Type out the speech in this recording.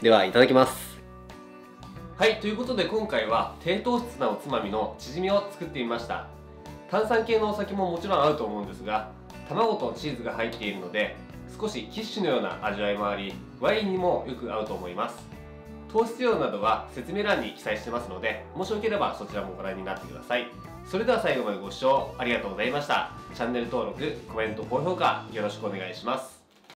ではいただきます。はいということで今回は低糖質なおつまみのチヂミを作ってみました。炭酸系のお酒ももちろん合うと思うんですが卵とチーズが入っているので少しキッシュのような味わいもありワインにもよく合うと思います。糖質量などは説明欄に記載してますのでもしよければそちらもご覧になってください。それでは最後までご視聴ありがとうございました。チャンネル登録コメント高評価よろしくお願いします。